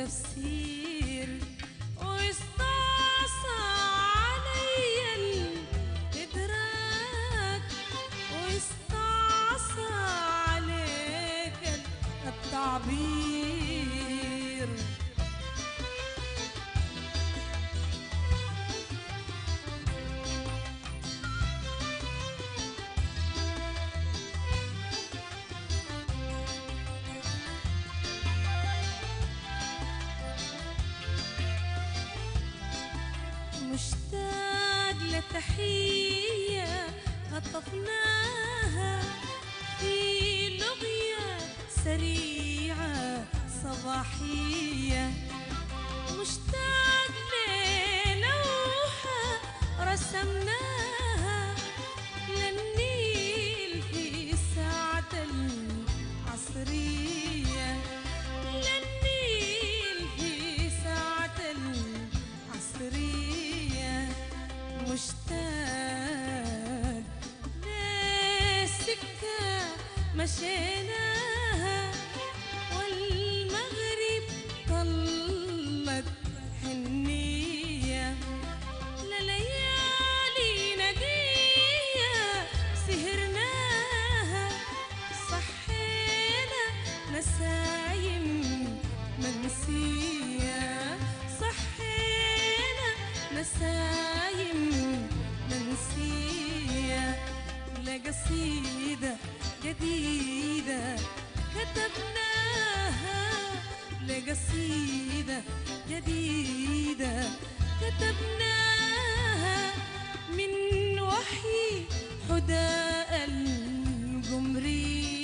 of sea. تحية خطفناها في لغية سريعة صباحية قصيدة جديدة كتبناها من وحي حدى الجمرين